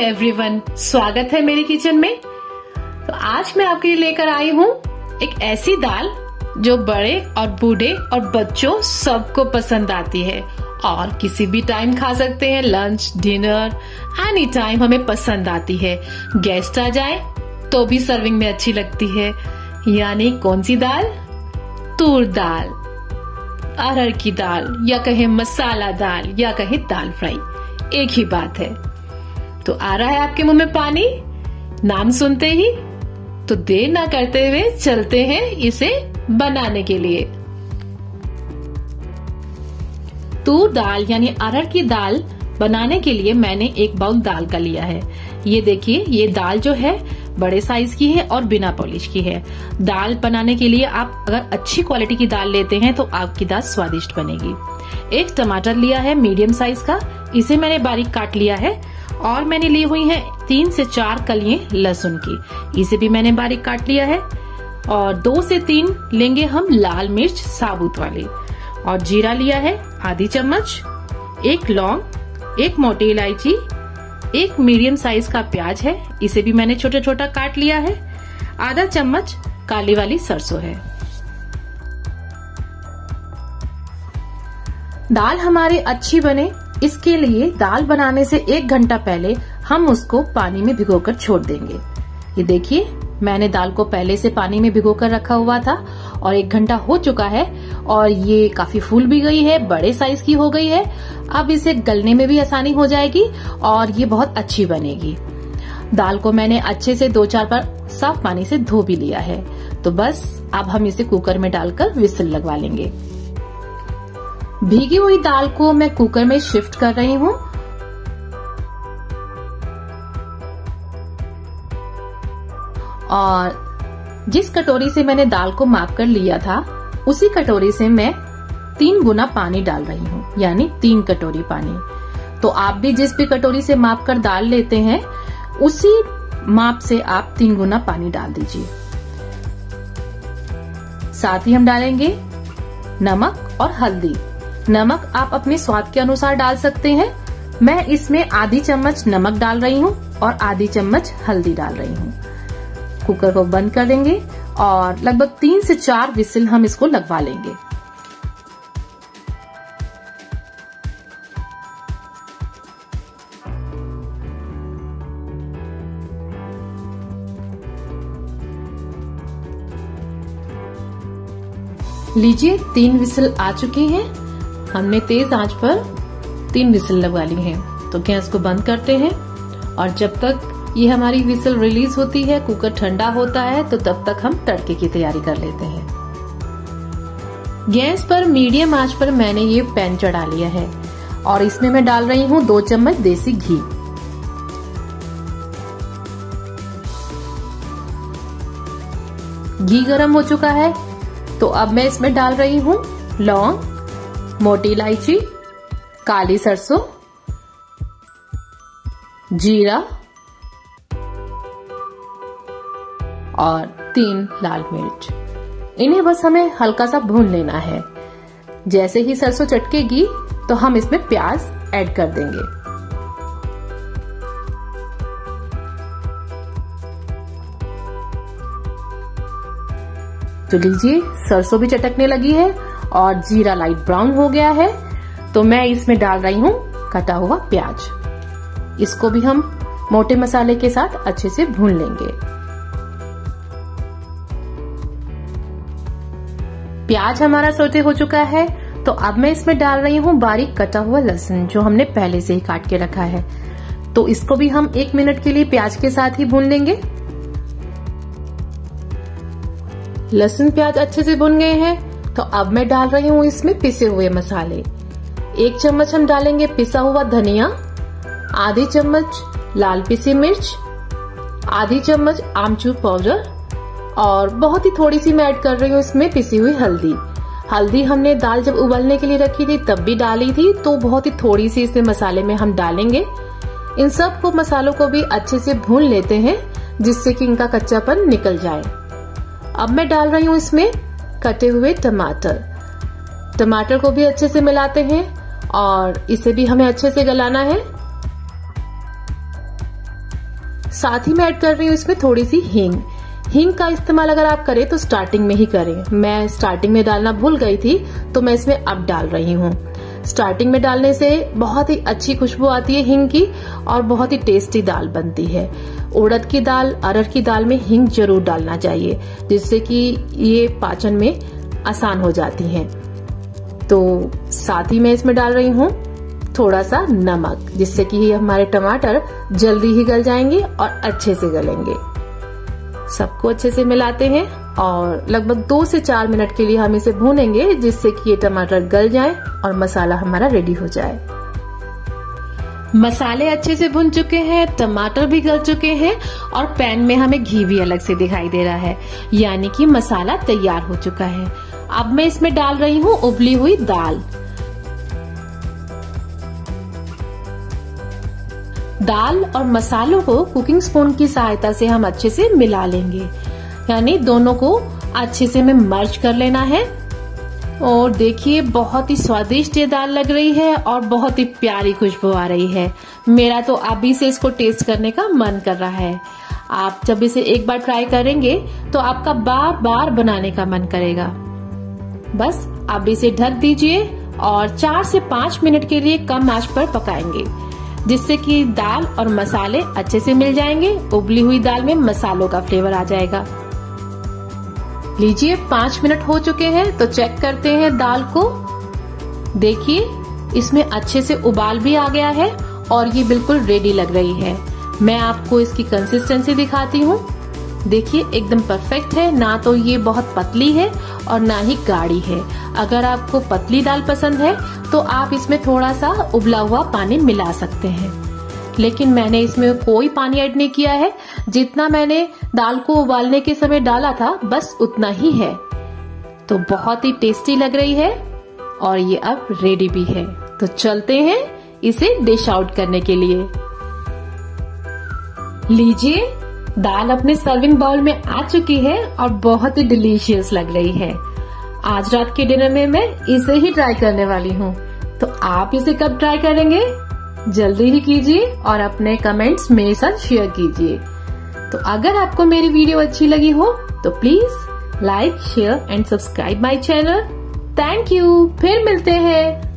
Everyone, स्वागत है मेरे किचन में। तो आज मैं आपके लिए लेकर आई हूँ एक ऐसी दाल जो बड़े और बूढ़े और बच्चों सबको पसंद आती है। और किसी भी टाइम खा सकते हैं लंच डिनर एनी टाइम हमें पसंद आती है। गेस्ट आ जाए तो भी सर्विंग में अच्छी लगती है। यानी कौन सी दाल? तूर दाल, अरहर की दाल, या कहे मसाला दाल, या कहे दाल फ्राई। एक ही बात है तो आ रहा है आपके मुँह में पानी? नाम सुनते ही तो देर ना करते हुए चलते हैं इसे बनाने के लिए। तूर दाल यानी अरहर की दाल बनाने के लिए मैंने एक बाउल दाल का लिया है। ये देखिए, ये दाल जो है, बड़े साइज़ की है और बिना पॉलिश की है। दाल बनाने के लिए आप अगर अच्छी क्वालिटी की दाल लेते हैं तो आपकी दाल स्वादिष्ट बनेगी। एक टमाटर लिया है मीडियम साइज़ का। इसे मैंने बारीक काट लिया है। और मैंने ली हुई है तीन से चार कलिए लहसुन की। इसे भी मैंने बारीक काट लिया है। और दो से तीन लेंगे हम लाल मिर्च साबुत वाली। और जीरा लिया है आधी चम्मच, एक लौंग, एक मोटी इलायची, एक मीडियम साइज़ का प्याज है। इसे भी मैंने छोटा छोटा काट लिया है। आधा चम्मच काली वाली सरसों है। दाल हमारी अच्छी बने इसके लिए दाल बनाने से एक घंटा पहले हम उसको पानी में भिगोकर छोड़ देंगे। ये देखिए, मैंने दाल को पहले से पानी में भिगोकर रखा हुआ था और एक घंटा हो चुका है और ये काफ़ी फूल भी गई है, बड़े साइज़ की हो गई है। अब इसे गलने में भी आसानी हो जाएगी और ये बहुत अच्छी बनेगी। दाल को मैंने अच्छे से दो चार बार साफ़ पानी से धो भी लिया है। तो बस, अब हम इसे कुकर में डालकर विसल लगवा लेंगे। भीगी हुई दाल को मैं कुकर में शिफ्ट कर रही हूँ। और जिस कटोरी से मैंने दाल को माप कर लिया था, उसी कटोरी से मैं तीन गुना पानी डाल रही हूँ, यानी तीन कटोरी पानी। तो आप भी जिस भी कटोरी से माप कर दाल लेते हैं, उसी माप से आप तीन गुना पानी डाल दीजिए। साथ ही हम डालेंगे नमक और हल्दी। नमक आप अपने स्वाद के अनुसार डाल सकते हैं। मैं इसमें आधी चम्मच नमक डाल रही हूँ और आधी चम्मच हल्दी डाल रही हूँ। कुकर को बंद कर देंगे और लगभग तीन से चार विसिल हम इसको लगवा लेंगे। लीजिए, तीन विसिल आ चुके हैं। हमने तेज आँच पर तीन विसल लगा ली हैं। तो गैस को बंद करते हैं और जब तक ये हमारी विसल रिलीज़ होती है, कुकर ठंडा होता है तो तब तक हम तड़के की तैयारी कर लेते हैं। गैस पर मीडियम आँच पर मैंने ये पैन चढ़ा लिया है और इसमें मैं डाल रही हूँ दो चम्मच देसी घी। घी गरम हो चुका है तो अब मैं इसमें डाल रही हूँ लौंग मोटी इलायची, काली सरसों, जीरा और तीन लाल मिर्च। इन्हें बस हमें हल्का सा भून लेना है। जैसे ही सरसों चटकेगी तो हम इसमें प्याज ऐड कर देंगे। तो लीजिए, सरसों भी चटकने लगी है। और जीरा लाइट ब्राउन हो गया है। तो मैं इसमें डाल रही हूँ कटा हुआ प्याज। इसको भी हम मोटे मसाले के साथ अच्छे से भून लेंगे। प्याज हमारा सोते हो चुका है। तो अब मैं इसमें डाल रही हूँ बारीक कटा हुआ लहसुन, जो हमने पहले से ही काट के रखा है। तो इसको भी हम एक मिनट के लिए प्याज के साथ ही भून लेंगे। लहसुन प्याज अच्छे से भुन गए हैं। तो अब मैं डाल रही हूँ इसमें पिसे हुए मसाले। एक चम्मच हम डालेंगे पिसा हुआ धनिया, आधी चम्मच लाल पिसी मिर्च, आधी चम्मच आमचूर पाउडर और बहुत ही थोड़ी सी मैं ऐड कर रही हूँ इसमें पिसी हुई हल्दी। हल्दी हमने दाल जब उबलने के लिए रखी थी, तब भी डाली थी तो बहुत ही थोड़ी सी इसमें मसाले में हम डालेंगे। इन सबको मसालों को भी अच्छे से भून लेते हैं, जिससे कि इनका कच्चापन निकल जाए। अब मैं डाल रही हूँ इसमें कटे हुए टमाटर। टमाटर को भी अच्छे से मिलाते हैं और इसे भी हमें अच्छे से गलाना है। साथ ही मैं ऐड कर रही हूँ इसमें थोड़ी सी हींग। हींग का इस्तेमाल अगर आप करें तो स्टार्टिंग में ही करें। मैं स्टार्टिंग में डालना भूल गई थी तो मैं इसमें अब डाल रही हूँ। स्टार्टिंग में डालने से बहुत ही अच्छी खुशबू आती है हिंग की और बहुत ही टेस्टी दाल बनती है। उड़द की दाल, अरहर की दाल में हिंग ज़रूर डालना चाहिए, जिससे कि ये पाचन में आसान हो जाती है। तो साथ ही मैं इसमें डाल रही हूँ थोड़ा सा नमक, जिससे कि हमारे टमाटर जल्दी ही गल जाएँगे और अच्छे से गलेंगे। सबको अच्छे से मिलाते हैं। और लगभग दो से चार मिनट के लिए हम इसे भूनेंगे, जिससे कि ये टमाटर गल जाए और मसाला हमारा रेडी हो जाए। मसाले अच्छे से भुन चुके हैं, टमाटर भी गल चुके हैं और पैन में हमें घी भी अलग से दिखाई दे रहा है, यानी कि मसाला तैयार हो चुका है। अब मैं इसमें डाल रही हूँ उबली हुई दाल। दाल और मसालों को कुकिंग स्पून की सहायता से हम अच्छे से मिला लेंगे। यानी दोनों को अच्छे से हमें मर्ज कर लेना है। और देखिए, बहुत ही स्वादिष्ट ये दाल लग रही है और बहुत ही प्यारी खुशबू आ रही है। मेरा तो अभी से इसको टेस्ट करने का मन कर रहा है। आप जब इसे एक बार ट्राई करेंगे तो आपका बार बार बनाने का मन करेगा। बस अब इसे ढक दीजिए और चार से पाँच मिनट के लिए कम आँच पर पकाएँगे, जिससे कि दाल और मसाले अच्छे से मिल जाएँगे। उबली हुई दाल में मसालों का फ्लेवर आ जाएगा। लीजिए, पाँच मिनट हो चुके हैं तो चेक करते हैं दाल को। देखिए, इसमें अच्छे से उबाल भी आ गया है और ये बिल्कुल रेडी लग रही है। मैं आपको इसकी कंसिस्टेंसी दिखाती हूँ। देखिए, एकदम परफेक्ट है। ना तो ये बहुत पतली है और ना ही गाढ़ी है। अगर आपको पतली दाल पसंद है तो आप इसमें थोड़ा सा उबला हुआ पानी मिला सकते हैं। लेकिन मैंने इसमें कोई पानी ऐड नहीं किया है। जितना मैंने दाल को उबालने के समय डाला था, बस उतना ही है। तो बहुत ही टेस्टी लग रही है और ये अब रेडी भी है। तो चलते हैं इसे डिश आउट करने के लिए। लीजिए, दाल अपने सर्विंग बाउल में आ चुकी है और बहुत ही डिलीशियस लग रही है। आज रात के डिनर में मैं इसे ही ट्राई करने वाली हूँ। तो आप इसे कब ट्राई करेंगे? जल्दी ही कीजिए और अपने कमेंट्स मेरे साथ शेयर कीजिए। तो अगर आपको मेरी वीडियो अच्छी लगी हो तो please like share and subscribe my channel thank you फिर मिलते हैं।